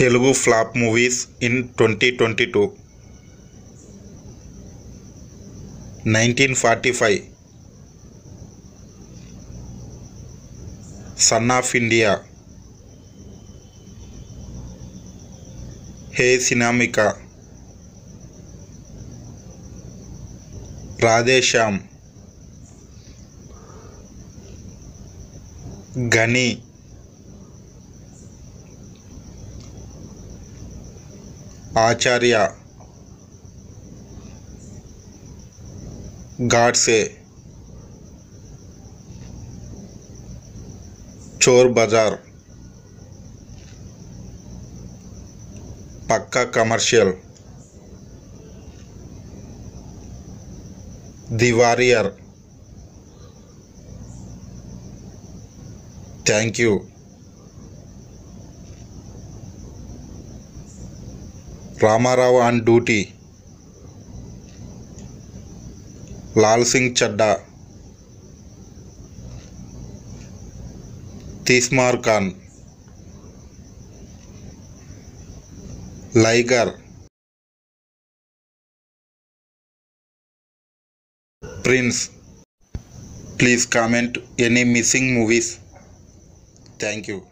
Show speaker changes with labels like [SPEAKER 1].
[SPEAKER 1] Telugu flop movies in twenty twenty two. Nineteen forty five. Son of India. Hey Sinamika. Radhe Shyam Ghani. Acharya Godse Chor Bazaar Pakka commercial the warrior thank you Ramarao on duty. Lal Singh Chaddha. Teesmar Khan. Liger. Prince. Please comment any missing movies. Thank you.